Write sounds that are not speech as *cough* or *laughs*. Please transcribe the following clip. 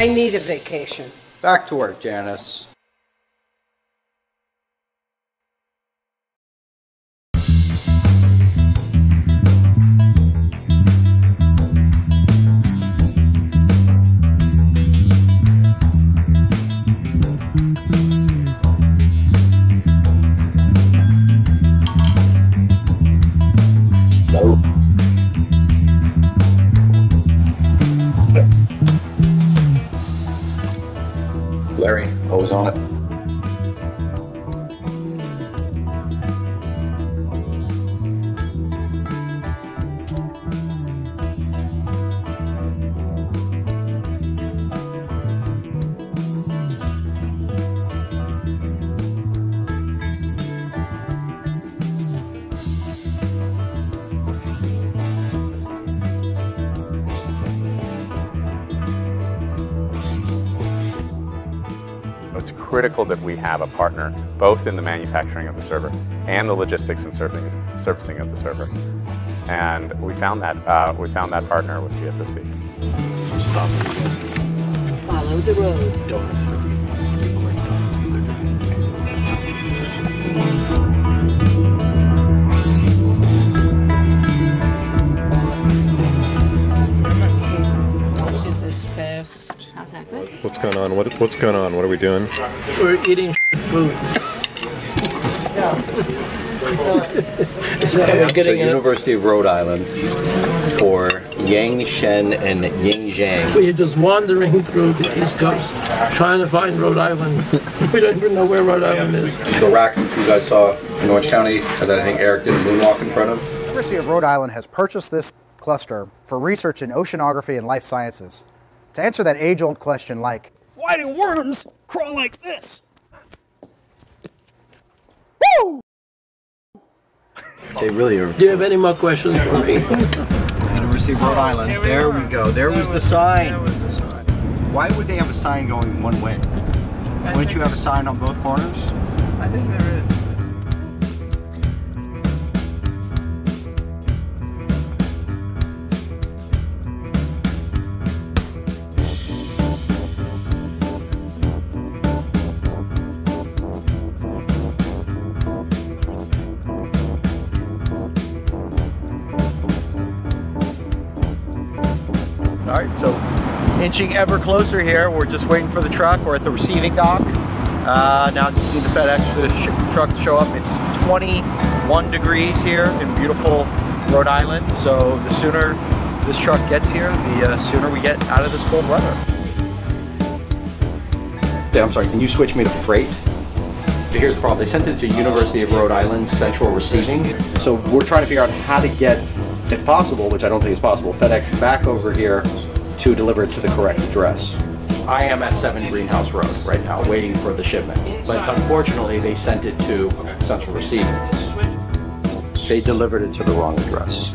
I need a vacation. Back to work, Janice. On it. It's critical that we have a partner, both in the manufacturing of the server and the logistics and serving, servicing of the server. And we found that uh, we found that partner with PSSC. Follow the road. Do this fast. How's that good? What's going on? What, what's going on? What are we doing? We're eating food. *laughs* Is that how we're getting it? University of Rhode Island for Yang Shen and Ying Zhang. We're just wandering through the East Coast, trying to find Rhode Island. *laughs* We don't even know where Rhode Island is. The rack that you guys saw in Orange County that I think Eric did a moonwalk in front of. University of Rhode Island has purchased this cluster for research in oceanography and life sciences. To answer that age-old question like, why do worms crawl like this? Woo! They really are. Do you have any more questions for me? University of Rhode Island. There we go. There was the sign. Why would they have a sign going one way? Wouldn't you have a sign on both corners? I think there is. Right, so inching ever closer here. We're just waiting for the truck. We're at the receiving dock. Uh, now just need the FedEx for the truck to show up. It's 21 degrees here in beautiful Rhode Island. So the sooner this truck gets here, the uh, sooner we get out of this cold weather. Yeah, I'm sorry, can you switch me to freight? Here's the problem, they sent it to University of Rhode Island Central Receiving. So we're trying to figure out how to get, if possible, which I don't think is possible, FedEx back over here to deliver it to the correct address. I am at 7 Greenhouse Road right now, waiting for the shipment. But unfortunately, they sent it to Central Receiving. They delivered it to the wrong address.